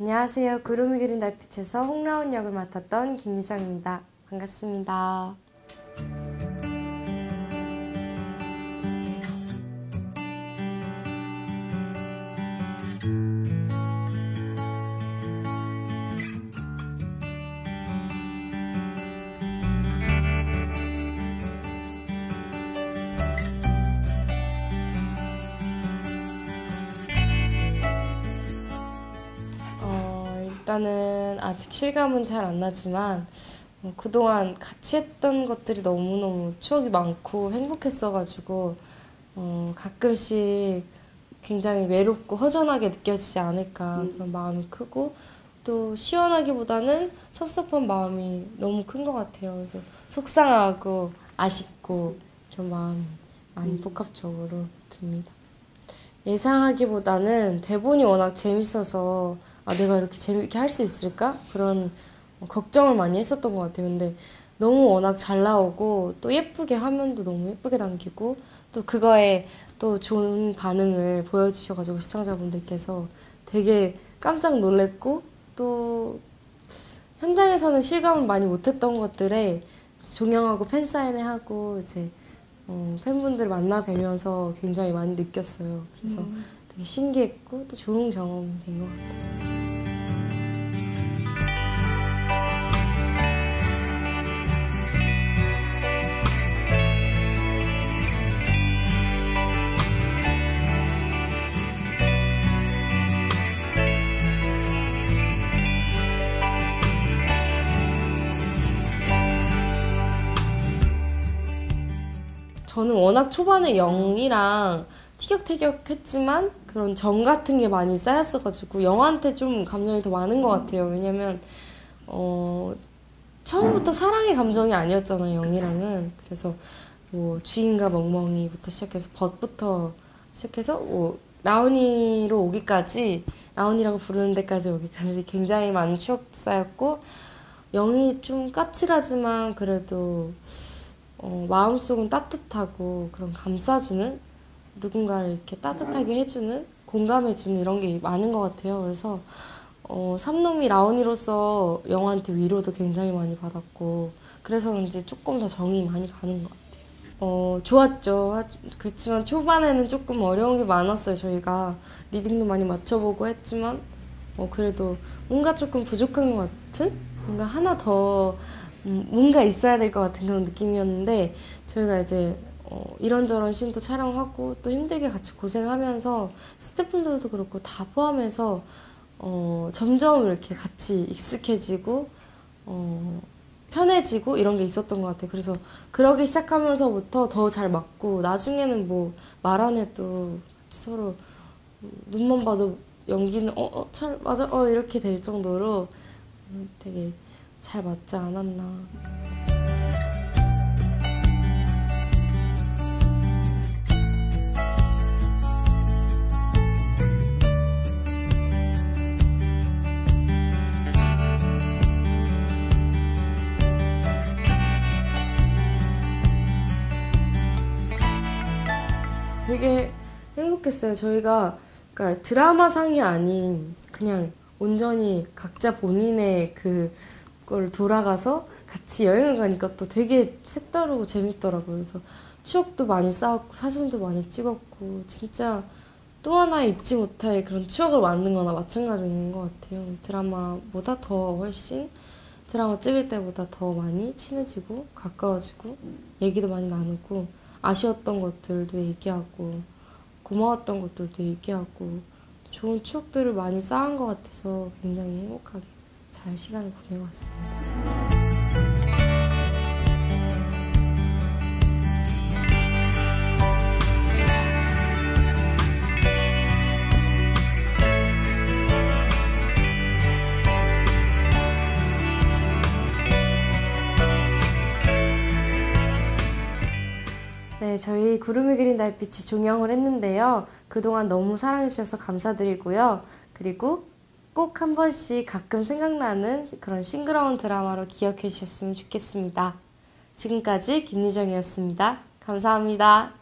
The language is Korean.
안녕하세요. 구름이 그린 달빛에서 홍라운 역을 맡았던 김유정입니다. 반갑습니다. 일단은 아직 실감은 잘 안 나지만 어, 그동안 같이 했던 것들이 너무너무 추억이 많고 행복했어가지고 어, 가끔씩 굉장히 외롭고 허전하게 느껴지지 않을까 그런 마음이 크고 또 시원하기보다는 섭섭한 마음이 너무 큰 것 같아요. 그래서 속상하고 아쉽고 이런 마음이 많이 복합적으로 듭니다. 예상하기보다는 대본이 워낙 재밌어서 아, 내가 이렇게 재밌게 할 수 있을까? 그런 걱정을 많이 했었던 것 같아요. 근데 너무 워낙 잘 나오고 또 예쁘게 화면도 너무 예쁘게 남기고 또 그거에 또 좋은 반응을 보여주셔가지고 시청자분들께서 되게 깜짝 놀랬고 또 현장에서는 실감을 많이 못했던 것들에 종영하고 팬사인회 하고 이제 어, 팬분들 만나 뵈면서 굉장히 많이 느꼈어요. 그래서 되게 신기했고 또 좋은 경험이 된것 같아요. 저는 워낙 초반에 영이랑 티격태격했지만 그런 정 같은 게 많이 쌓였어가지고 영한테 좀 감정이 더 많은 것 같아요. 왜냐면 어 처음부터 사랑의 감정이 아니었잖아요. 영이랑은 그래서 뭐 주인과 멍멍이부터 시작해서 벗부터 시작해서 뭐 라온이로 오기까지 라온이라고 부르는 데까지 오기까지 굉장히 많은 추억도 쌓였고 영이 좀 까칠하지만 그래도 어, 마음속은 따뜻하고 그런 감싸주는 누군가를 이렇게 따뜻하게 해주는 공감해주는 이런 게 많은 것 같아요. 그래서 어, 삼놈이 라온이로서 영화한테 위로도 굉장히 많이 받았고 그래서 그런지 조금 더 정이 많이 가는 것 같아요. 어, 좋았죠. 그렇지만 초반에는 조금 어려운 게 많았어요. 저희가 리딩도 많이 맞춰보고 했지만 어, 그래도 뭔가 조금 부족한 것 같은 뭔가 하나 더 음, 뭔가 있어야 될 것 같은 그런 느낌이었는데 저희가 이제 어, 이런저런 씬도 촬영하고 또 힘들게 같이 고생하면서 스태프분들도 그렇고 다 포함해서 어, 점점 이렇게 같이 익숙해지고 어, 편해지고 이런 게 있었던 것 같아요. 그래서 그러기 시작하면서부터 더 잘 맞고 나중에는 뭐 말 안 해도 서로 눈만 봐도 연기는 어, 어, 잘 맞아 어 이렇게 될 정도로 되게 잘 맞지 않았나. 되게 행복했어요. 저희가 그러니까 드라마상이 아닌 그냥 온전히 각자 본인의 그 걸 돌아가서 같이 여행을 가니까 또 되게 색다르고 재밌더라고요. 그래서 추억도 많이 쌓았고 사진도 많이 찍었고 진짜 또 하나 잊지 못할 그런 추억을 만든 거나 마찬가지인 것 같아요. 드라마보다 더 훨씬 드라마 찍을 때보다 더 많이 친해지고 가까워지고 얘기도 많이 나누고 아쉬웠던 것들도 얘기하고 고마웠던 것들도 얘기하고 좋은 추억들을 많이 쌓은 것 같아서 굉장히 행복하게 잘 시간을 보내고 왔습니다. 네, 저희 구름이 그린 달빛이 종영을 했는데요. 그동안 너무 사랑해주셔서 감사드리고요. 그리고 꼭 한 번씩 가끔 생각나는 그런 싱그러운 드라마로 기억해 주셨으면 좋겠습니다. 지금까지 김미정이었습니다. 감사합니다.